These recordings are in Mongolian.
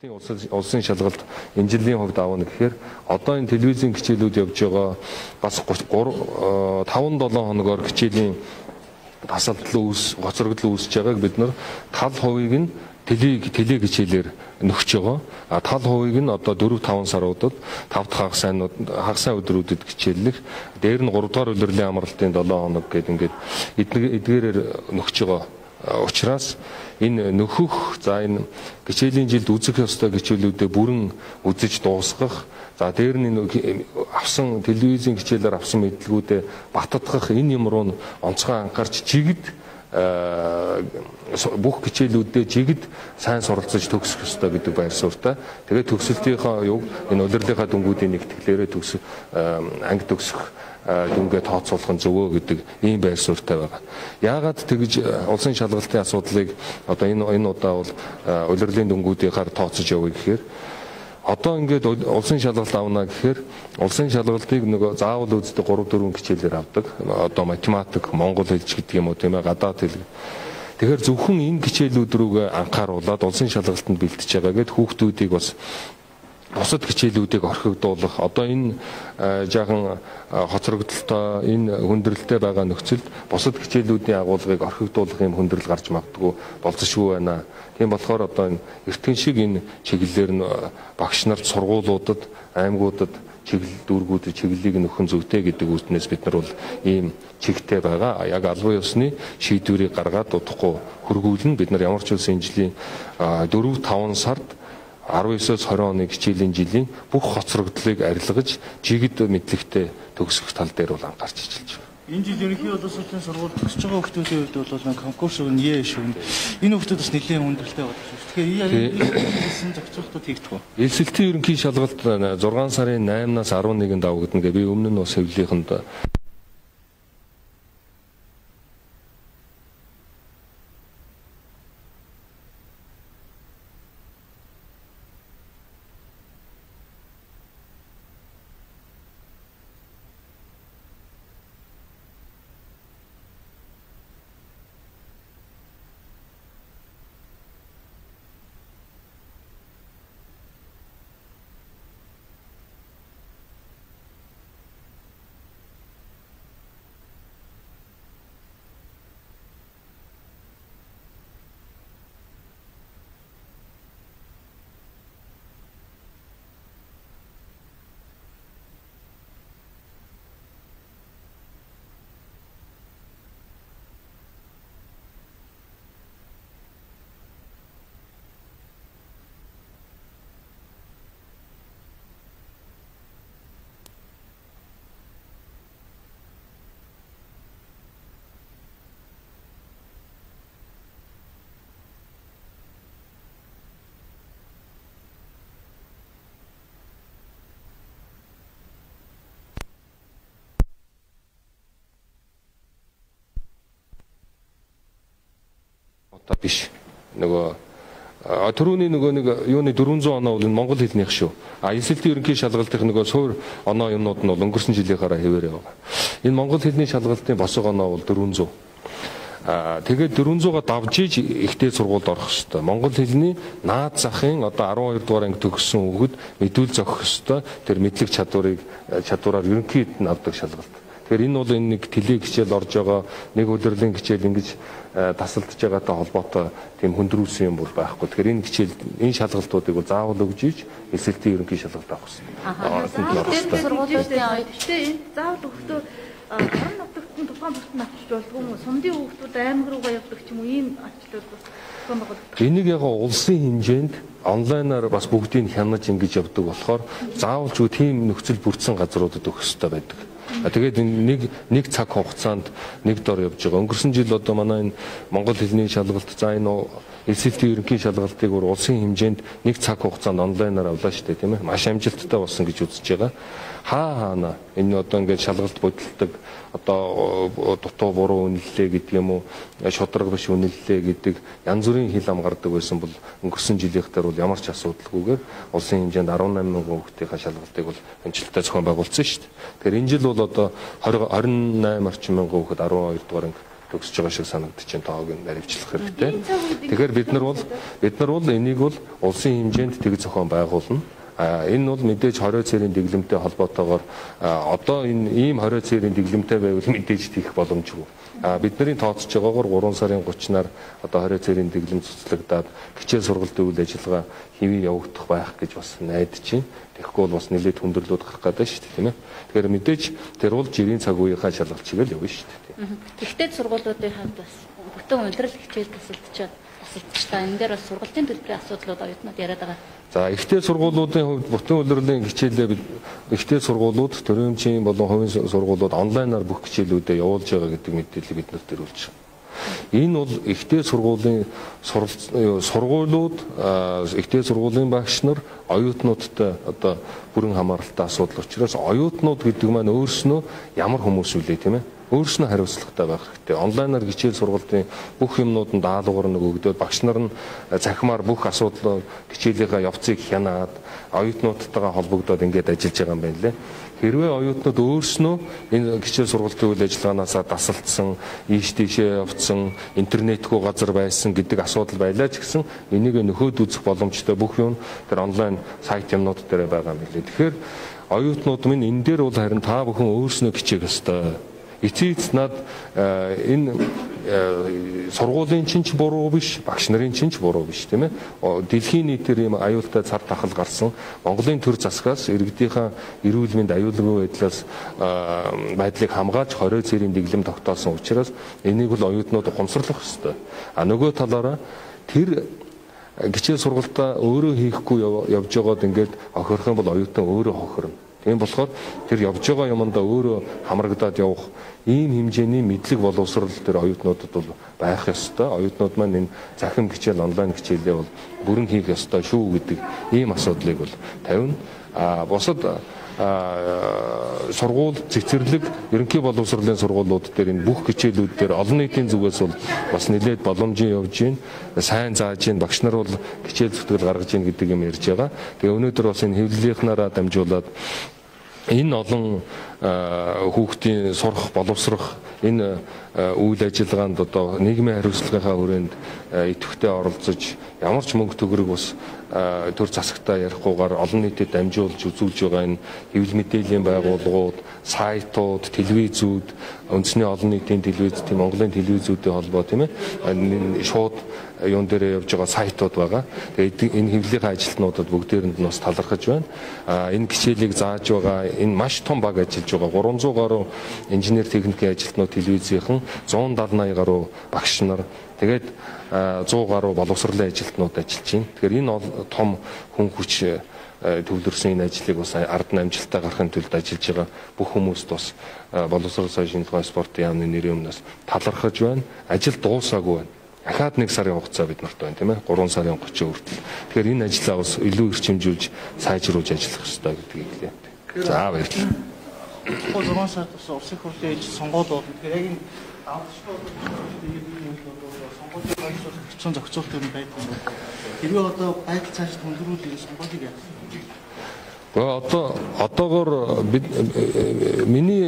Улсын шалгалт энэ жилийн хувьд аавна гэхээр одоо энэ телевизийн хичээлүүд явж байгаа бас 3 5 7 хоногоор хичээлийн тасалдал үүс гоцрогдол үүсэж байгааг бид нар тал хувийг нь теле теле хичээлээр нөхж байгаа. А тал хувийг нь одоо 4 5 саруудад 5 дахь хагас сайнууд хагас сайн өдрүүдэд хичээллэх. Дээр нь 3 дугаар улирлын амралтын 7 хоног гэдэг ингээд эдгээрээр нөхж байгаа учраас энэ нөхөх за энэ хичээлийн жилд үзэх ёстой хичээлүүдэд бүрэн үзэж дуусгах за дээр нь авсан телевизийн хичээлээр авсан мэдлгүүдэд баттгах энэ юм руу онцгой анхаарч чигд бүх хичээлүүдэд жигд сайн суралцаж төгсөх ёстой гэдэг байр суурьтай. Тэгээд төгсөлтийнхаа юг энэ удирлынхаа дүнгуудын нэгтгэлээрээ төгс анги төгсөх дүнгээ тооцоолох нь зөвөө гэдэг ийм байр суурьтай байгаа. Яагаад тэгж улсын шалгалтын асуудлыг одоо энэ энэ удаа бол улирлын дүнгуудынхаар тооцож явъя гэхээр одоо ингээд улсын шалгалт авна гэхээр улсын шалгалтыг нөгөө заавал үздэг 3 4 хичээлээр авдаг. Одоо математик, монгол хэлч гэдэг юм уу тийм ээ гадаад хэл. Тэгэхээр зөвхөн энэ хичээлүүд рүүгээ анхааруулад улсын шалгалтанд бэлтэж байгаа гэд хүүхдүүдийг бас бусад хичээлүүдийг орхигдуулах одоо энэ жаахан хоцрогдолтой энэ хүндрэлтэй байгаа нөхцөлд бусад хичээлүүдийн агуулгыг орхигдуулах юм хүндрэл гарч магадгүй болцсохгүй байна. Тийм болохоор одоо энэ эртхэн шиг энэ чиглэлээр нь багш нарт сургуулиудад аймагуудад чиглэл дүүргүүдэд чиглэлийг нөхөн зөвтэй гэдэг үтнээс бид нар бол ийм чигтэй байгаа. Яг албан ёсны шийдвэрийг гаргаад удахгүй хөргүүлнэ. Бид нар ямар ч үсэн жилийн 4 5 сард 19-с 20 оны хичээлийн жилийн бүх хоцрогдлыг арилгаж жигд мэдлэгтэй төгсөх тал дээр бол анхаарч ажиллаж байна. Энэ жил ерөнхий боловс сургуулийн сургууль төгсөж байгаа хүмүүсийн хувьд бол конкурс шүү нэ шүү. Энэ хүмүүс бас нэлээд хүндрэлтэй байна шүү. Тэгэхээр энэ зохицуултууд хийгдэх үү? Элсэлтийн ерөнхий шалгалт 6 сарын 8-наас 11-нд давагдана гэ би өмнө нь бас хэвлэлийнхэнд одоо биш. Нөгөө төрөүний нөгөө нэг юуны 400 оноо бол Монгол хэлнийх шүү. А эсэлтийн ерөнхий шалгалтын нөгөө суур оноо юмнууд нь бол өнгөрсөн жилийнхаараа хэвээрээ байгаа. Энэ Монгол хэлний шалгалтын босго оноо бол 400. Аа тэгээд 400-а давж иж ихтэй сургуульд орох хэвээр. Монгол хэлний наад захын одоо 12 дугаар анги төгссөн хүүхэд мэдүүл зохих хэвээр тэр мэдлэг чадварыг чадвараар ерөнхийд нь авдаг шалгалт. Тэгэхээр энэ бол энэ нэг теле хичээл орж байгаа нэг удирлын хичээл ингэж тасалдж байгаатай холбоотой тийм хүндрүүлсэн юм бол байхгүй. Тэгэхээр энэ хичээл энэ шалгалтуудыг бол заавал өгж иж эсэлтийн ерөнхий шалгалт авах хэрэгтэй. Гэхдээ энэ заавал өгөхдөө орон нутгийн тухайн бүртэн авчиж болдгоо юм уу? Сумдын хүүхдүүд аймаг руугаа явдаг ч юм уу ийм ачлууд бас Энийг яг улсын хэмжээнд онлайнаар бас бүгдийг хянаж ингэж явдаг болохоор заавалжгүй тийм нөхцөл бүрдсэн газруудад өгөх хэрэгтэй байдаг. Тэгээд нэг нэг цаг хугацаанд нэг дор явж байгаа. Өнгөрсөн жил одоо манай энэ монгол хэлний шалгалт за энэ эсэлтийн ерөнхий шалгалтыг улсын хэмжээнд нэг цаг хугацаанд онлайнаар авлаа шүү дээ тийм ээ. Маш амжилттай болсон гэж үзэж байгаа. Хаа хаана энэ одоо ингээд шалгалт бодолдог одоо дутуу буруу үнэллээ гэдэг юм уу шудраг биш үнэллээ гэдэг янз бүрийн хил ам гардаг байсан бол өнгөрсөн жилийнхээр бол ямар ч асуудалгүйгээр улсын хэмжээнд 18 мянган хүүхдийн шалгалтыг бол амжилттай зохион байгуулсан шүү дээ. Тэгэхээр энэ жил бол одоо 20 28 орчим мянган хүүхэд 12 дугаар анги төгсөж байгаа шиг санагдчихээн тоог нь наривчлах хэрэгтэй. Тэгэхээр бид нар бол бид нар бол энийг бол улсын хэмжээнд тэг зохион байгуулна. Энэ бол мэдээж хорио цэрийн дэглэмтэй холбоотойгоор одоо энэ ийм хорио цэрийн дэглэмтэй байвал мэдээж хийх боломжгүй. А бидний тооцож байгаагаар 3 сарын 30-наар одоо хорио цэрийн дэглэм цуцлагдаад хичээл сургалт үйл ажиллагаа хэвээ явагдах байх гэж бас найдаж байна. Тэгэхгүй бол бас нэлээд хүндрэлүүд гарах гэдэг шүү дээ тийм ээ. Тэгэхээр мэдээж тэр бол жирийн цаг үеийнхаа шалгалчийг л явна шүү дээ. Тэгтээ сургуулиудын хувьд бас бүтэн ундрал хичээл тусалдчаад тусалдч та энэ дээр бас сургалтын төлбөрийн асуудлууд оюутнууд яриад байгаа. За ихтэй сургуулиудын хувьд бүтэн улирлын хичээлээ ихтэй сургуулиуд, төрөмчийн болон хувийн сургуулиуд онлайнаар бүх хичээлүүдэд явуулж байгаа гэдэг мэдээлэл бид нарт төрүүлж байна. Энэ бол ихтэй сургуулийн сургуулиуд, ихтэй сургуулийн багш нар оюутнуудтай одоо бүрэн хамааралтай асуудал учраас оюутнууд гэдэг маань өөрснөө ямар хүмүүс үлээ тийм ээ өөрснөө хариуцлагатай байх хэрэгтэй. Онлайнаар хичээл сургалтын бүх юмнууд нь даалгавар нэг өгдөөд багш нар нь захимаар бүх асуудал хичээлийнхаа явцыг хянаад оюутнуудтайгаа холбогдоод ингээд ажиллаж байгаа юм байна лээ. Хэрвээ оюутнууд өөрснөө энэ хичээл сургалтын үйл ажиллагаанаас дасалдсан, ийш тийшээ явцсан, интернетгүй газар байсан гэдэг асуудал байлаа ч гэсэн энийг нөхөд үзэх боломжтой бүх юм тэр онлайн сайт юмнууд дээр байгаа юм билээ. Тэгэхээр оюутнууд минь энэ дээр бол харин та бүхэн өөрснөө хичээх ёстой эцээц над энэ сургуулийн чинь ч буруу биш, багш нарын чинь ч буруу биш тийм ээ. Дэлхийн нийтээр ийм аюултай цар тахал гарсан Монголын төр засгаас иргэдийнхаа эрүүл мэнд аюулгүй байдлаас байдлыг хамгаалж 20 цэрийн дэглэм тогтоосон учраас энийг бол оюутнууд ухамсарлах ёстой. А нөгөө талаараа тэр гिचээ сургалтаа өөрөө хийхгүй явж байгаад ингээд охирох юм бол оюутан өөрөө хохирно. Тийм болохоор тэр явж байгаа юмдаа өөрөө хамрагдаад явах ийм хэмжээний мэдлэг боловсрал тэр оюутнуудад бол байх ёстой. Оюутнууд маань энэ захим хичээл онлайн хичээлээ бол бүрэн хийх ёстой шүү гэдэг ийм асуудлыг бол тавина. Бусад сургууль цэцэрлэг ерөнхий боловсролын сургуулиуд дээр энэ бүх хичээлүүд дээр олон нийтийн зүгээс бол бас нэлээд боломжийн явж байна. Сайн зааж байна. Багш нар бол хичээл зүтгэл гаргаж байна гэдэг юм ярьж байгаа. Тэгээ өнөөдөр бас энэ хэвлэлийнхнаараа дамжуулаад энэ олон хүүхдийн сурах боловсрох энэ үйл ажиллагаанд одоо нийгмийн хариуцлагынхаа хүрээнд идэвхтэй оролцож ямар ч мөнгө төгрөг бас төр засагтаа ярихгүйгээр олон нийтэд дамжуулж үзүүлж байгаа энэ хэвлэл мэдээллийн байгууллагууд, сайтууд, телевизүүд, үндэсний олон нийтийн телевиз, тийм Монголын телевизүүдийн холбоо тийм ээ шууд юун дээр явж байгаа сайтууд байгаа. Тэгээд энэ хэвлэлийн ажилтнуудад бүгдээрэнд нь бас талархаж байна. А энэ гişээлийг зааж байгаа энэ маш том баг ажиллаж байгаа 300 гаруй инженер техникийн ажилтнууд телевизийнхэн 170 гаруй багш нар тэгээд 100 гаруй боловсролын ажилтнууд ажиллаж байна. Тэгэхээр энэ том хүн хүч төвлөрсөн энэ ажлыг бас ард намжилтаа гаргахын тулд ажиллаж байгаа бүх хүмүүст бас боловсрол сайн шинжилгээ спортын яамны нэрийн өмнөөс талархаж байна. Ажил дуусаагүй байна. Ахаад нэг сарын хугацаа бид нарт байна тийм ээ 3 сарын 30 хүртэл. Тэгэхээр энэ ажлаа бас илүү эрчимжүүлж сайжруулж ажиллах хэрэгтэй гэдгийг хэлээ. За баярлалаа. 6 сард бас улсын хурлын ээж сонгуулиуд тэгэхээр яг энэ сонгуулийн байдлаар хэцүү зохицуулт юм байдаг юм. Хэрвээ одоо байдал цааш хүндрүүлэх сонгуулийг яах вэ? Одоо одоогор бид миний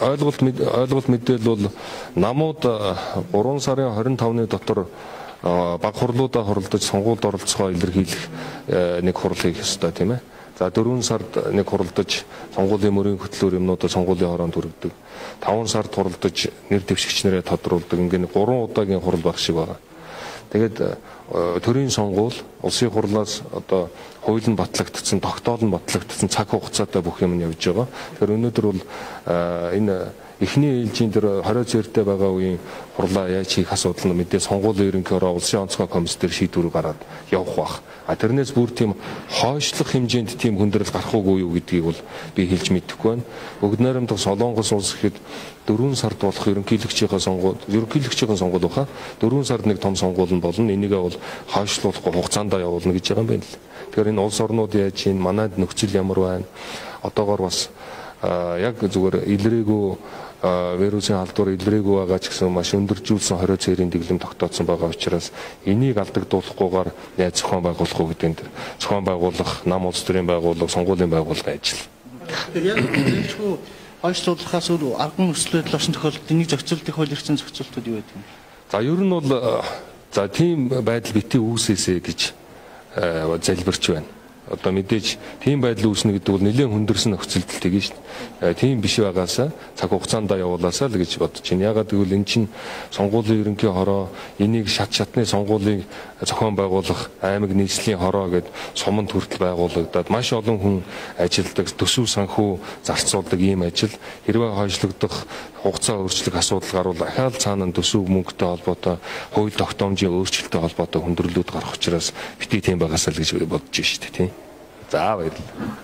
ойлголт ойлголт мэдээлэл бол намууд 3 сарын 25-ны дотор баг хурлуудаа хурлдаж сонгуульд оролцохоо илэрхийлэх нэг хурал хийх ёстой тийм ээ. За 4 сард нэг хуралдаж сонгуулийн мөрийн хөтлөөр юмнуудаа сонгуулийн хороонд хүргэдэг. 5 сард хуралдаж нэр дэвшигч нарыг тодруулдаг. Ингээд 3 удаагийн хурал байх шиг байна. Тэгээд төрийн сонгуул улсын хурлаас одоо хууль нь батлагдсан, тогтоол нь батлагдсан цаг хугацаатай бүх юм нь явж байгаа. Тэгэхээр өнөөдөр бол энэ эхний ээлжийн дээр 20 зэрэгтэй байгаа үеийн хурлаа яаж хийх асуудал нь мэдээ сонгуулийн ерөнхиөрөө улсын онцгой комисс дээр шийдвэр гараад явах бах. А тэрнээс бүр тийм хойшлох хэмжээнд тийм хүндрэл гарах уугүй юу гэдгийг бол би хэлж мэдэхгүй байна. Бүгд найрамдах Солонгос улс гэхэд 4 сард болох ерөнхийлөгчийн сонгуул, ерөнхийлөгчийн сонгуул баха 4 сард нэг том сонгуул нь болно. Энийгээ бол хойшлуулахгүй хугацаанд явуулна гэж байгаа юм байна л. Тэгэхээр энэ улс орнууд яаж чинь манайд нөхцөл ямар байна? Одоогор бас яг зүгээр илрээгүй вирусын халдвар илрээгүй байгаа ч гэсэн маш өндөржүүлсэн 20 цэрийн дэглэм тогтооцсон байгаа учраас энийг алдагдуулахгүйгээр яаж зохион байгуулах уу гэдэг нь зохион байгуулах, нам улс төрийн байгууллага, сонгуулийн байгууллага ажил. Тэгэхээр яг зөвхөн хойшлуулахаас өөр арган нөхцөл байдал орчин тохиолдолд энийг зохицуултын хууль эрхцэн зохицуултууд юу байдаг юм? За ер нь бол за тийм байдал бити үүсээсэ гэж залбирч байна. Одоо мэдээж тийм байдал үүснэ гэдэг бол нэлээд хүндэрсэн нөхцөлдөл тгий шүү дээ. Тийм биш байгаасаа цаг хугацаанд явуулаасаа л гэж бодож байна. Ягаад гэвэл эн чинь сонгуулийн ерөнхий хороо энийг шат шатны сонгуулийг зохион байгуулах аймаг нийслэлийн хороо гэд суманд хүртэл байгуулагдаад маш олон хүн ажилладаг төсөв санхүү зарцуулдаг ийм ажил хэрвээ хойшлогдох хугацаа өөрчлөх асуудал гарвал ахаал цаана төсөв мөнгөтэй холбоотой хууль тогтоомжийн өөрчлөлттэй холбоотой хүндрэлүүд гарах учраас бити тийм байгаасаа л гэж бодож байна шүү дээ тийм. За баярлалаа.